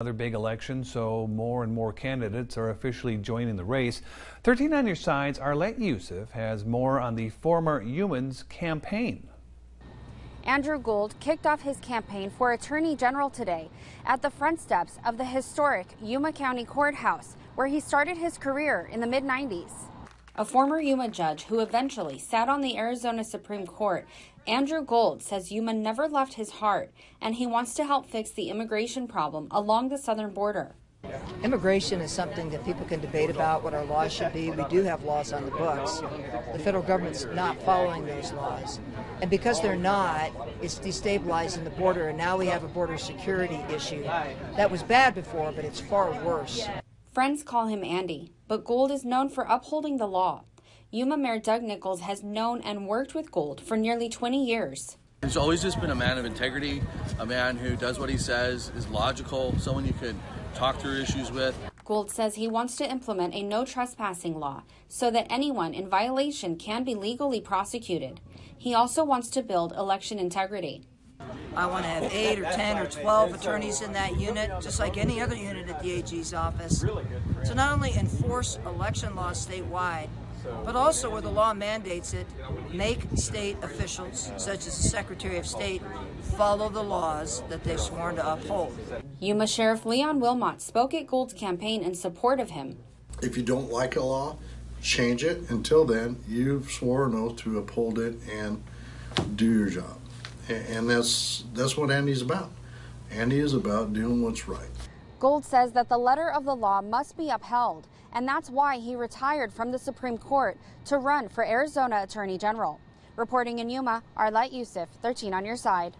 Another big election, so more and more candidates are officially joining the race. 13 on your side's Arlette Youssef has more on the former Yuman's campaign. Andrew Gould kicked off his campaign for Attorney General today at the front steps of the historic Yuma County Courthouse, where he started his career in the mid 90s. A former Yuma judge who eventually sat on the Arizona Supreme Court, Andrew Gould says Yuma never left his heart and he wants to help fix the immigration problem along the southern border. Immigration is something that people can debate about what our laws should be. We do have laws on the books. The federal government's not following those laws. And because they're not, it's destabilizing the border, and now we have a border security issue. That was bad before, but it's far worse. Friends call him Andy, but Gould is known for upholding the law. Yuma Mayor Doug Nicholls has known and worked with Gould for nearly 20 years. He's always just been a man of integrity, a man who does what he says, is logical, someone you can talk through issues with. Gould says he wants to implement a no trespassing law so that anyone in violation can be legally prosecuted. He also wants to build election integrity. I want to have eight or 10 or 12 attorneys in that unit, just like any other unit at the AG's office. To not only enforce election laws statewide, but also where the law mandates it, make state officials, such as the Secretary of State, follow the laws that they've sworn to uphold. Yuma Sheriff Leon Wilmot spoke at Gould's campaign in support of him. If you don't like a law, change it. Until then, you've sworn an oath to uphold it and do your job. And that's that's what Andy's about. Andy is about doing what's right. Gould says that the letter of the law must be upheld, and that's why he retired from the Supreme Court to run for Arizona Attorney General. Reporting in Yuma, Arlette Youssef, 13 on your side.